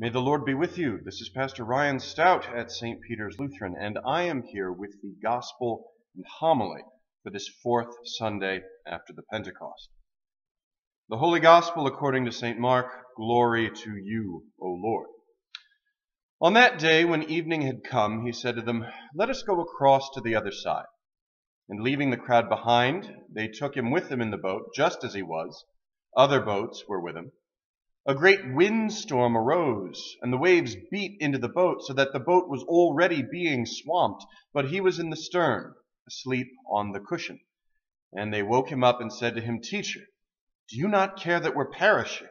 May the Lord be with you. This is Pastor Ryan Stout at St. Peter's Lutheran, and I am here with the Gospel and Homily for this fourth Sunday after the Pentecost. The Holy Gospel according to St. Mark, Glory to you, O Lord. On that day, when evening had come, he said to them, Let us go across to the other side. And leaving the crowd behind, they took him with them in the boat, just as he was. Other boats were with him. A great windstorm arose, and the waves beat into the boat, so that the boat was already being swamped, but he was in the stern, asleep on the cushion. And they woke him up and said to him, Teacher, do you not care that we're perishing?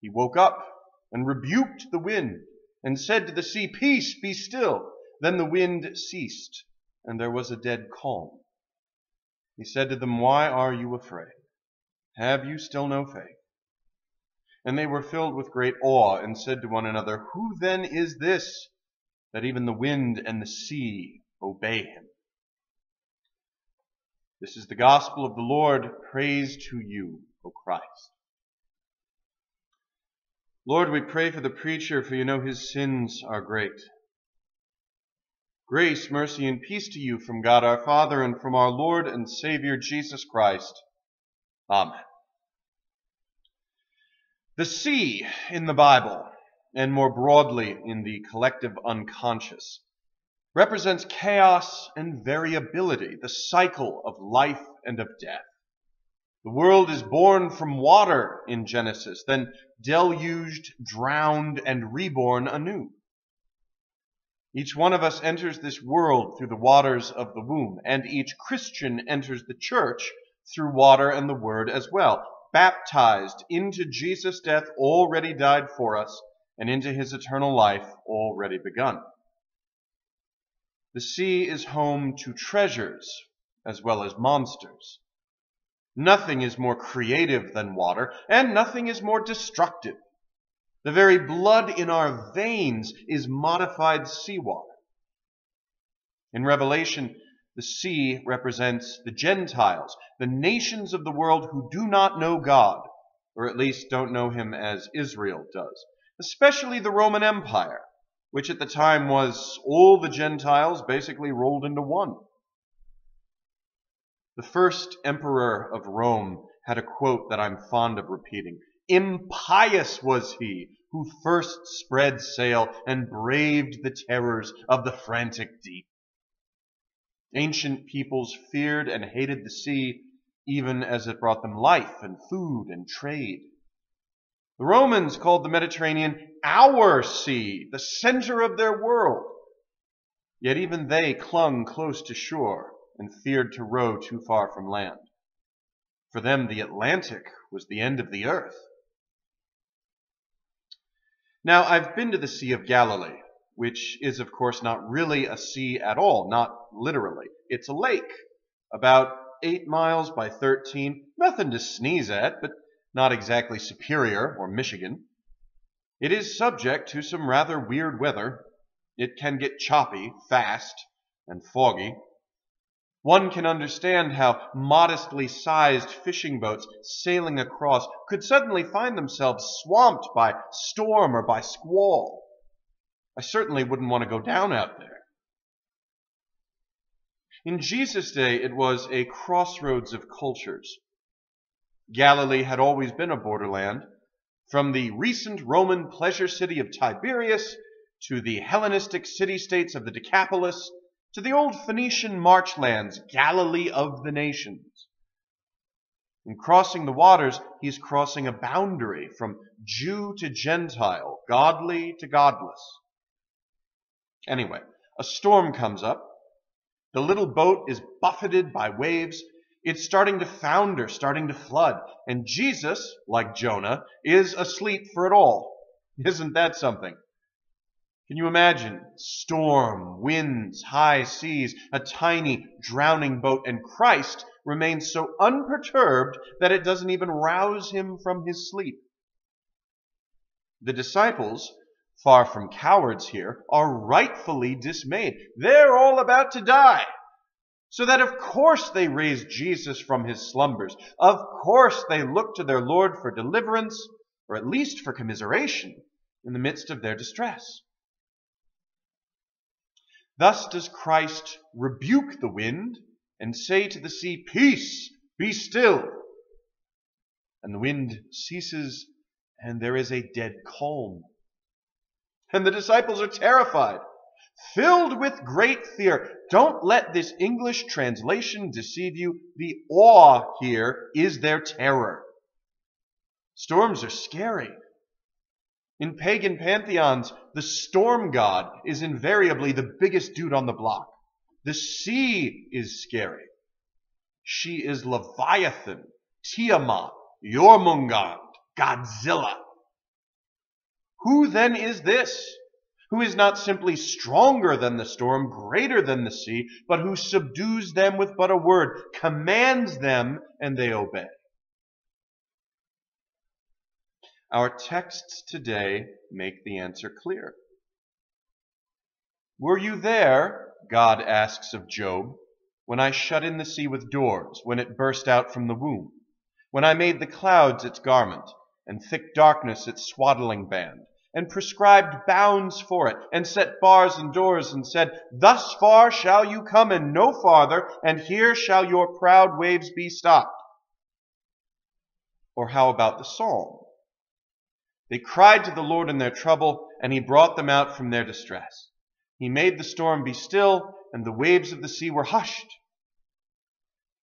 He woke up and rebuked the wind, and said to the sea, Peace, be still. Then the wind ceased, and there was a dead calm. He said to them, Why are you afraid? Have you still no faith? And they were filled with great awe, and said to one another, Who then is this, that even the wind and the sea obey him? This is the gospel of the Lord. Praise to you, O Christ. Lord, we pray for the preacher, for you know his sins are great. Grace, mercy, and peace to you from God our Father and from our Lord and Savior Jesus Christ. Amen. The sea in the Bible, and more broadly in the collective unconscious, represents chaos and variability, the cycle of life and of death. The world is born from water in Genesis, then deluged, drowned, and reborn anew. Each one of us enters this world through the waters of the womb, and each Christian enters the church through water and the word as well baptized into Jesus' death already died for us and into his eternal life already begun. The sea is home to treasures as well as monsters. Nothing is more creative than water, and nothing is more destructive. The very blood in our veins is modified seawater. In Revelation, the sea represents the Gentiles, the nations of the world who do not know God, or at least don't know him as Israel does, especially the Roman Empire, which at the time was all the Gentiles basically rolled into one. The first emperor of Rome had a quote that I'm fond of repeating. Impious was he who first spread sail and braved the terrors of the frantic deep. Ancient peoples feared and hated the sea even as it brought them life and food and trade. The Romans called the Mediterranean our sea, the center of their world. Yet even they clung close to shore and feared to row too far from land. For them, the Atlantic was the end of the earth. Now, I've been to the Sea of Galilee which is, of course, not really a sea at all, not literally. It's a lake, about 8 miles by 13. Nothing to sneeze at, but not exactly Superior or Michigan. It is subject to some rather weird weather. It can get choppy, fast, and foggy. One can understand how modestly sized fishing boats sailing across could suddenly find themselves swamped by storm or by squall. I certainly wouldn't want to go down out there. In Jesus' day, it was a crossroads of cultures. Galilee had always been a borderland, from the recent Roman pleasure city of Tiberias to the Hellenistic city-states of the Decapolis to the old Phoenician marchlands, Galilee of the nations. In crossing the waters, he's crossing a boundary from Jew to Gentile, godly to godless. Anyway, a storm comes up. The little boat is buffeted by waves. It's starting to founder, starting to flood. And Jesus, like Jonah, is asleep for it all. Isn't that something? Can you imagine? Storm, winds, high seas, a tiny drowning boat, and Christ remains so unperturbed that it doesn't even rouse him from his sleep. The disciples far from cowards here, are rightfully dismayed. They're all about to die. So that of course they raise Jesus from his slumbers. Of course they look to their Lord for deliverance, or at least for commiseration, in the midst of their distress. Thus does Christ rebuke the wind and say to the sea, Peace, be still. And the wind ceases and there is a dead calm. And the disciples are terrified, filled with great fear. Don't let this English translation deceive you. The awe here is their terror. Storms are scary. In pagan pantheons, the storm god is invariably the biggest dude on the block. The sea is scary. She is Leviathan, Tiamat, Jormungand, Godzilla. Who then is this? Who is not simply stronger than the storm, greater than the sea, but who subdues them with but a word, commands them, and they obey. Our texts today make the answer clear. Were you there, God asks of Job, when I shut in the sea with doors, when it burst out from the womb, when I made the clouds its garment, and thick darkness its swaddling band, and prescribed bounds for it, and set bars and doors, and said, Thus far shall you come, and no farther, and here shall your proud waves be stopped. Or how about the psalm? They cried to the Lord in their trouble, and he brought them out from their distress. He made the storm be still, and the waves of the sea were hushed.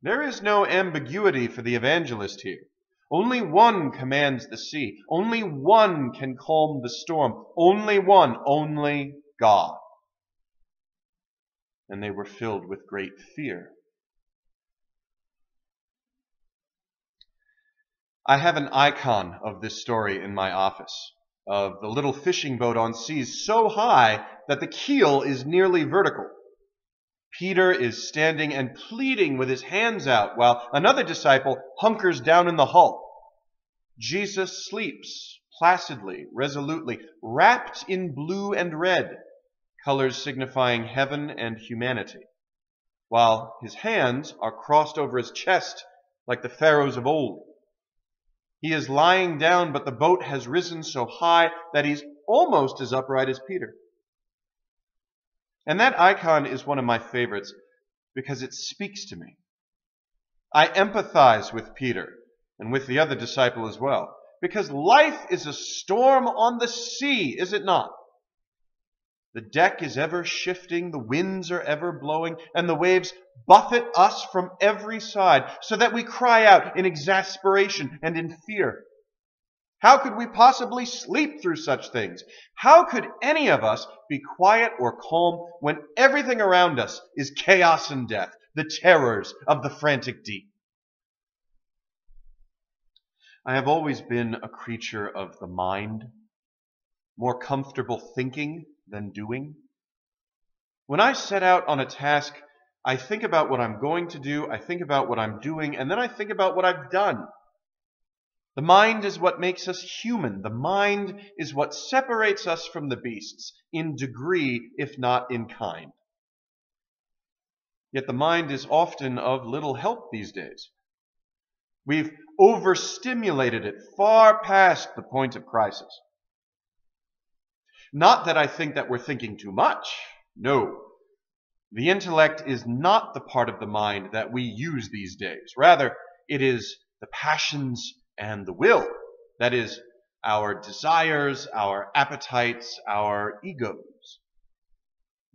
There is no ambiguity for the evangelist here. Only one commands the sea. Only one can calm the storm. Only one, only God. And they were filled with great fear. I have an icon of this story in my office of the little fishing boat on seas so high that the keel is nearly vertical. Peter is standing and pleading with his hands out while another disciple hunkers down in the hull. Jesus sleeps placidly, resolutely, wrapped in blue and red, colors signifying heaven and humanity, while his hands are crossed over his chest like the pharaohs of old. He is lying down, but the boat has risen so high that he's almost as upright as Peter. And that icon is one of my favorites because it speaks to me. I empathize with Peter and with the other disciple as well because life is a storm on the sea, is it not? The deck is ever shifting, the winds are ever blowing, and the waves buffet us from every side, so that we cry out in exasperation and in fear. How could we possibly sleep through such things? How could any of us be quiet or calm when everything around us is chaos and death, the terrors of the frantic deep? I have always been a creature of the mind, more comfortable thinking than doing. When I set out on a task, I think about what I'm going to do, I think about what I'm doing, and then I think about what I've done. The mind is what makes us human. The mind is what separates us from the beasts in degree, if not in kind. Yet the mind is often of little help these days. We've overstimulated it far past the point of crisis. Not that I think that we're thinking too much. No. The intellect is not the part of the mind that we use these days. Rather, it is the passions and the will. That is, our desires, our appetites, our egos.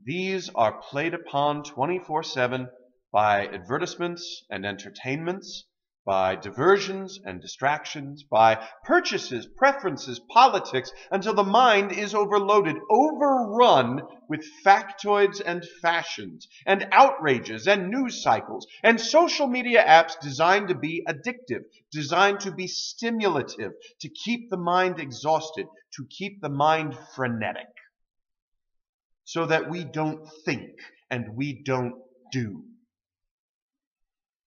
These are played upon 24 7 by advertisements and entertainments by diversions and distractions, by purchases, preferences, politics, until the mind is overloaded, overrun with factoids and fashions, and outrages and news cycles, and social media apps designed to be addictive, designed to be stimulative, to keep the mind exhausted, to keep the mind frenetic, so that we don't think and we don't do.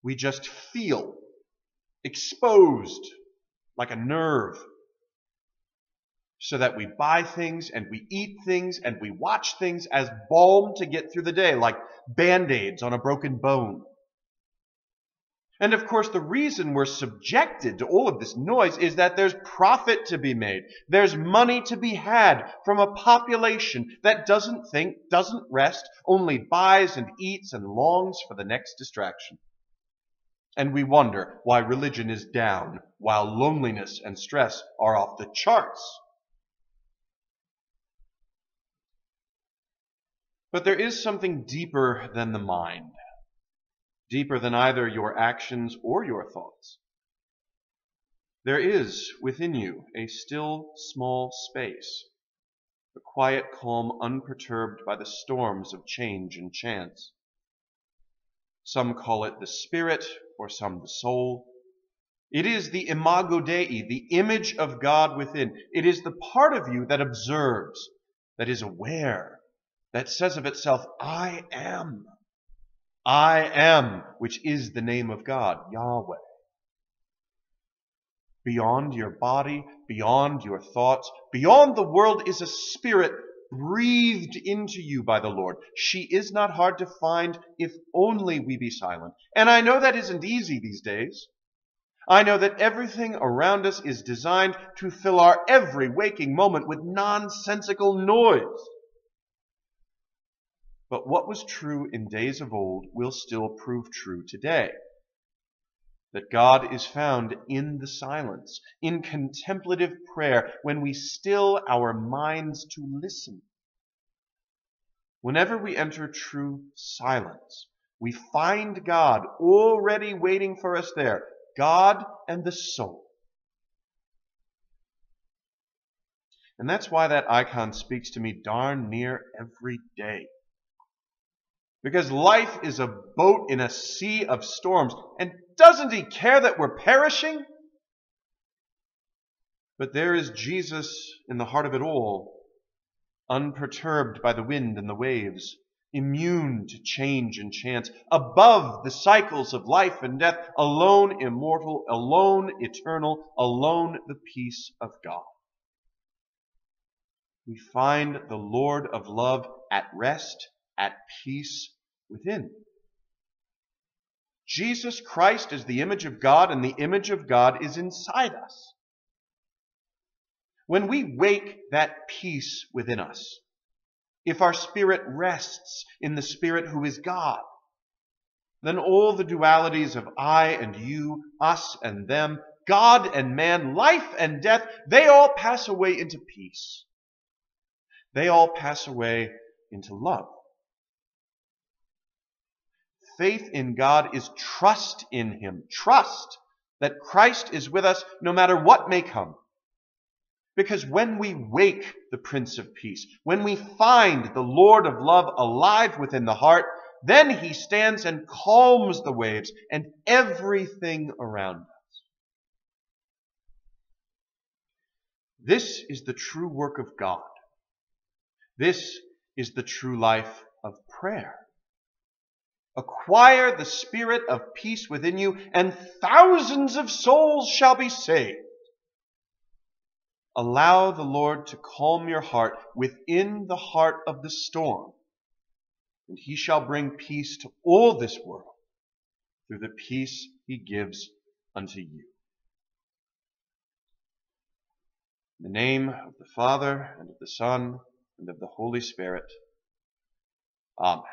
We just feel exposed like a nerve so that we buy things and we eat things and we watch things as balm to get through the day, like band aids on a broken bone. And of course, the reason we're subjected to all of this noise is that there's profit to be made. There's money to be had from a population that doesn't think, doesn't rest, only buys and eats and longs for the next distraction. And we wonder why religion is down while loneliness and stress are off the charts. But there is something deeper than the mind deeper than either your actions or your thoughts. There is within you a still small space, a quiet calm unperturbed by the storms of change and chance. Some call it the spirit, or some the soul. It is the imago Dei, the image of God within. It is the part of you that observes, that is aware, that says of itself, I am. I am, which is the name of God, Yahweh. Beyond your body, beyond your thoughts, beyond the world is a spirit breathed into you by the Lord. She is not hard to find if only we be silent. And I know that isn't easy these days. I know that everything around us is designed to fill our every waking moment with nonsensical noise. But what was true in days of old will still prove true today. That God is found in the silence, in contemplative prayer, when we still our minds to listen. Whenever we enter true silence, we find God already waiting for us there, God and the soul. And that's why that icon speaks to me darn near every day. Because life is a boat in a sea of storms. And doesn't he care that we're perishing? But there is Jesus in the heart of it all, unperturbed by the wind and the waves, immune to change and chance, above the cycles of life and death, alone immortal, alone eternal, alone the peace of God. We find the Lord of love at rest at peace within. Jesus Christ is the image of God, and the image of God is inside us. When we wake that peace within us, if our spirit rests in the Spirit who is God, then all the dualities of I and you, us and them, God and man, life and death, they all pass away into peace. They all pass away into love. Faith in God is trust in Him. Trust that Christ is with us no matter what may come. Because when we wake the Prince of Peace, when we find the Lord of love alive within the heart, then He stands and calms the waves and everything around us. This is the true work of God. This is the true life of prayer. Acquire the spirit of peace within you, and thousands of souls shall be saved. Allow the Lord to calm your heart within the heart of the storm, and he shall bring peace to all this world through the peace he gives unto you. In the name of the Father, and of the Son, and of the Holy Spirit. Amen.